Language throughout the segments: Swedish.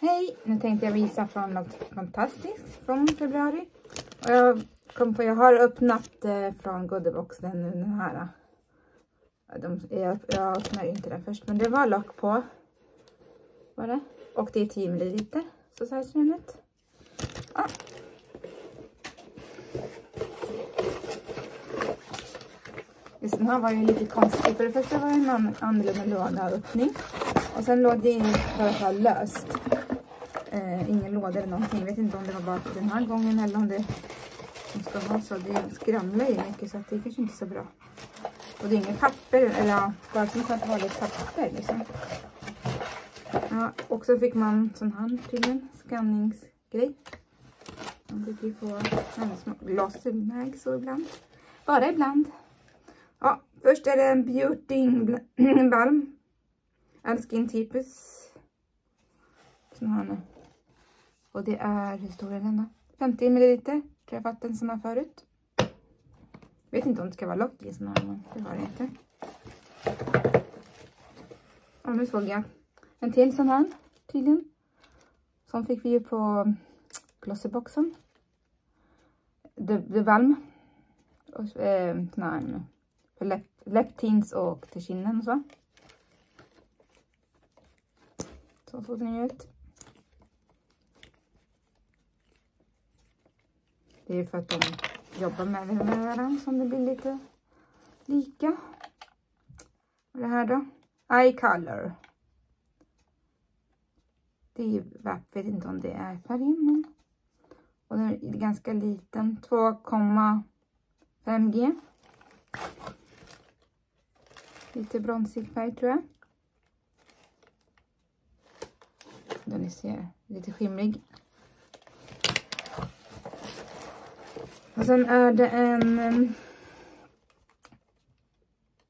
Hej! Nu tänkte jag visa från något fantastiskt från februari. Och jag kom på, jag har öppnat eh, från Goodiebox den, den här. De, jag, jag öppnade inte den först, men det var lock på. Var det? Och det är 10 ml. Så så här ser den ut. Ah. Just den här var ju lite konstig. För det första var det en annorlunda låda öppning. Och sen låg det bara så löst. Eh, ingen låda eller någonting. Jag vet inte om det var bara den här gången eller om det som ska vara så. Det skramlar ju mycket så att det är kanske inte är så bra. Och det är inget papper, eller ja, bara som ett lite papper liksom. Ja, och så fick man sån här tydligen, skanningsgrej. Man fick ju få små så ibland. Bara ibland. Ja, först är det en beauty balm. Alskin typus. Sån här nu. Och det är, hur stor är den då? 50 ml. Tror jag fått en sån här förut. Vet inte om det ska vara lock i sån här, men det var det inte. Ja nu såg jag en till sån här tydligen. Som fick vi ju på glossyboxen. The, the Balm. Och, eh, sån här för läpp, läpptins och till kinden och så. Så såg den ut. Det är för att de jobbar med det med varandra som det blir lite lika. Och det här då? Eye color. Det är, jag vet inte om det är färgen men. Och den är ganska liten, 2,5 G. Lite bronsig färg tror jag. Då ni ser, lite skimrig. Och sen är det en,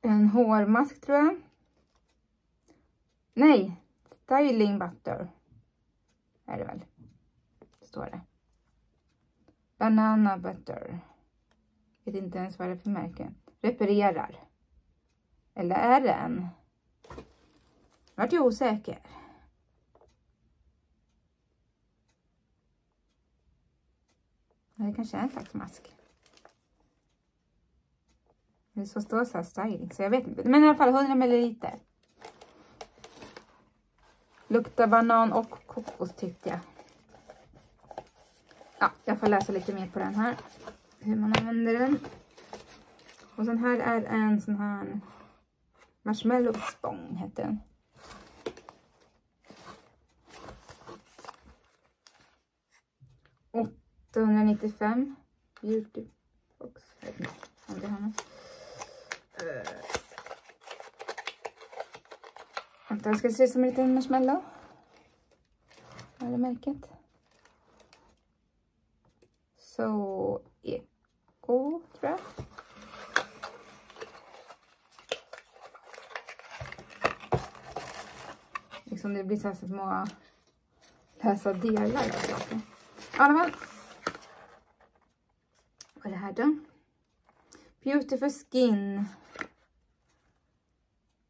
en hårmask tror jag. Nej, styling butter. Är det väl. Står det. Banana butter. Vet inte ens vad det är för märke. Reparerar. Eller är det en? Vart jag osäker. Det kanske är en slags mask. Det så står så här styling, så jag vet inte. Men i alla fall 100 ml. Luktar banan och kokos tyckte jag. Ja, jag får läsa lite mer på den här. Hur man använder den. Och sen här är en sån här marshmallow spång heter den. 895 Youtube box. Jag vet inte om det har något. Uh. Eh. Vänta, ska se ut som en liten marshmallow. Vad är märket? Så Eko, tror jag. Liksom det blir så här små lösa delar av saker. I alla fall. Här då? Beautiful Skin.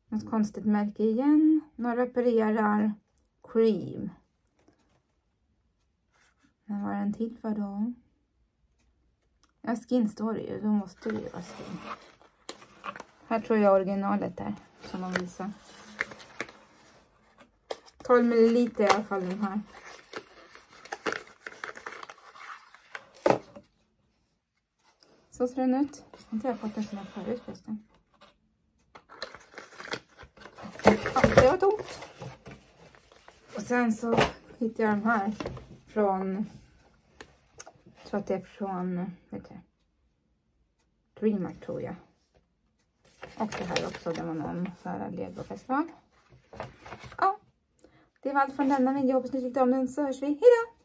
Något konstigt märke igen. Några reparerar cream. Men var den till för då? Ja, skin står det ju. Då måste det ju vara skin. Här tror jag originalet är som de visar. 12 ml i alla fall den här. Så ser den ut. Jag inte jag fått en sån här förut förresten. Ja, det var tomt. Och sen så hittade jag de här från, jag tror att det är från, vet du, Dreamart tror jag. Och det här också, det var någon så här legofestival. Ja, det var allt från denna video. Hoppas ni tyckte om den så hörs vi. Hejdå!